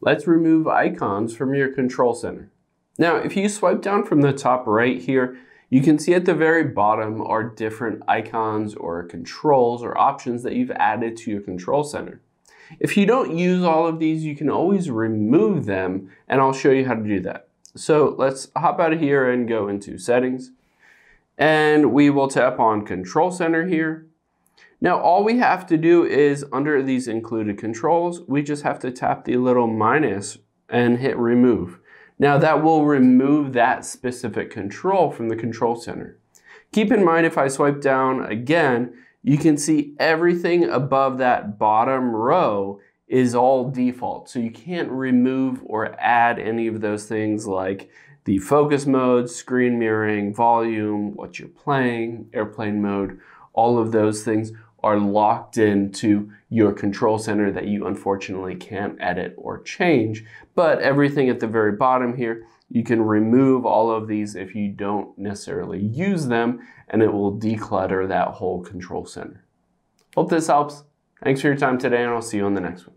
let's remove icons from your control center. Now, if you swipe down from the top right here, you can see at the very bottom are different icons or controls or options that you've added to your control center. If you don't use all of these, you can always remove them, and I'll show you how to do that. So let's hop out of here and go into settings. And we will tap on control center here. Now all we have to do is under these included controls, we just have to tap the little minus and hit remove. Now that will remove that specific control from the control center. Keep in mind if I swipe down again, you can see everything above that bottom row is all default. So you can't remove or add any of those things like the focus mode, screen mirroring, volume, what you're playing, airplane mode, all of those things are locked into your control center that you unfortunately can't edit or change. But everything at the very bottom here, you can remove all of these if you don't necessarily use them and it will declutter that whole control center. Hope this helps. Thanks for your time today and I'll see you on the next one.